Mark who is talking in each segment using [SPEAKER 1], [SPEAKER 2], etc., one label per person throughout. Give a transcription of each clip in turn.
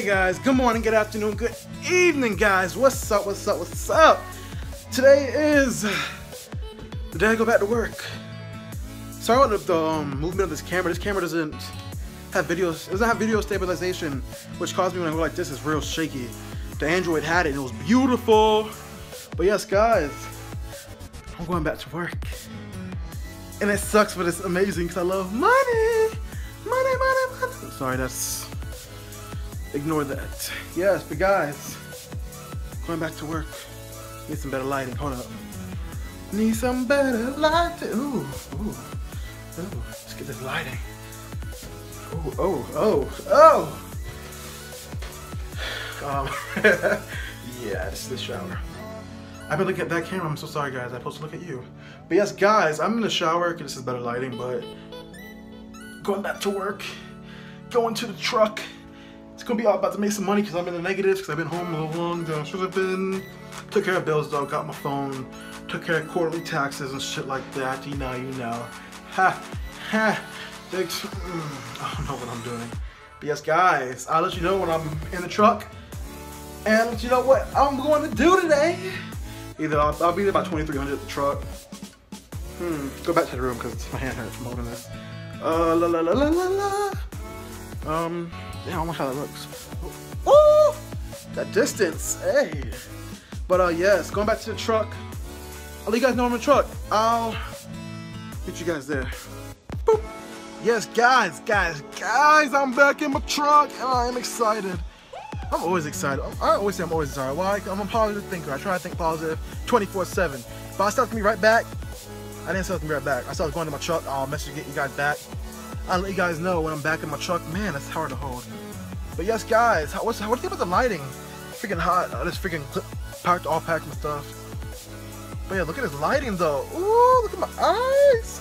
[SPEAKER 1] guys. Good morning, good afternoon, good evening, guys. What's up, what's up, what's up? Today is the day I go back to work. Sorry about the um, movement of this camera. This camera doesn't have videos, it doesn't have video stabilization, which caused me when I go like this, it's real shaky. The Android had it and it was beautiful. But yes, guys, I'm going back to work. And it sucks, but it's amazing because I love money. Money, money, money. Sorry, that's ignore that. Yes, but guys, going back to work. Need some better lighting. Hold up. Need some better lighting. Ooh, ooh, ooh. Let's get this lighting. Ooh, oh, oh, oh. Um, yeah, this is the shower. I've been looking at that camera. I'm so sorry, guys. I'm supposed to look at you. But yes, guys, I'm in the shower because this is better lighting. But going back to work, going to the truck. It's gonna be all about to make some money because I'm in the negatives because I've been home a little long. Should have been took care of bills though. Got my phone. Took care of quarterly taxes and shit like that. You know, you know. Ha ha. Thanks. Mm, I don't know what I'm doing. But yes, guys, I'll let you know when I'm in the truck. And you know what I'm going to do today. Either I'll, I'll be there by 2300 at the truck. Hmm. Go back to the room because my hand hurts from holding this. Uh, la la la la la la. Um. Damn, I wonder how that looks. Oh, that distance, hey. But uh, yes, going back to the truck. I'll let you guys know I'm in the truck. I'll get you guys there. Boop. Yes, guys, guys, guys, I'm back in my truck and I'm excited. I'm always excited. I always say I'm always excited. Why? I'm a positive thinker. I try to think positive 24-7. If I start to be right back, I didn't start to be right back. I started going to my truck. I'll message get you guys back. I'll let you guys know when I'm back in my truck. Man, that's hard to hold. But yes, guys, how, what's, what do you think about the lighting? Freaking hot. Uh, I just freaking packed, all packed my stuff. But yeah, look at this lighting though. Ooh, look at my eyes.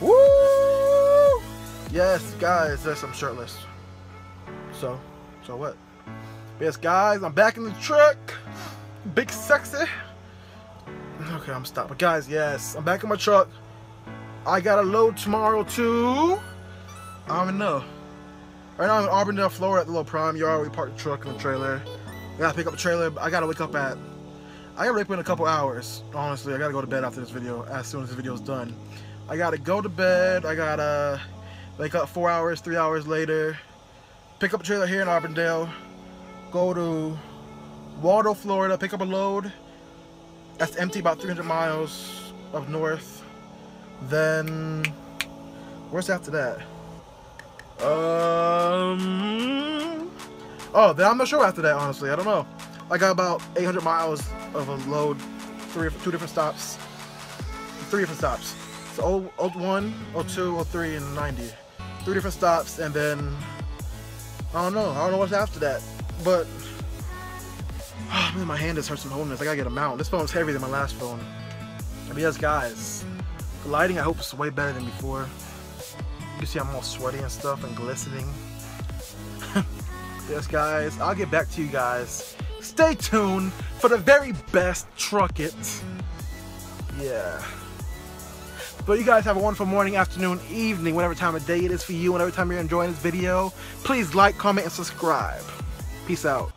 [SPEAKER 1] Woo! Yes, guys, yes, I'm shirtless. So, so what? But yes, guys, I'm back in the truck. Big sexy. Okay, I'm stopped. But guys, yes, I'm back in my truck. I got a load tomorrow too. I don't even know. Right now I'm in Auburndale, Florida at the little prime yard. We parked the truck in the trailer. I gotta pick up a trailer. I gotta wake up at, I gotta wake up in a couple hours. Honestly, I gotta go to bed after this video, as soon as this video is done. I gotta go to bed. I gotta wake up four hours, three hours later. Pick up a trailer here in Auburndale. Go to Waldo, Florida, pick up a load. That's empty about 300 miles up north. Then, where's after that? Um. Oh, then I'm not sure after that. Honestly, I don't know. I got about 800 miles of a load, three, two different stops, three different stops. So 01, 02, 03, and 90. Three different stops, and then I don't know. I don't know what's after that, but oh, man, my hand just hurts from holding this. I gotta get a mount. This phone's heavier than my last phone. But yes, guys, the lighting I hope is way better than before. You see I'm all sweaty and stuff and glistening. yes, guys, I'll get back to you guys. Stay tuned for the very best TruckIt. Yeah. But you guys have a wonderful morning, afternoon, evening, whatever time of day it is for you, whatever time you're enjoying this video. Please like, comment, and subscribe. Peace out.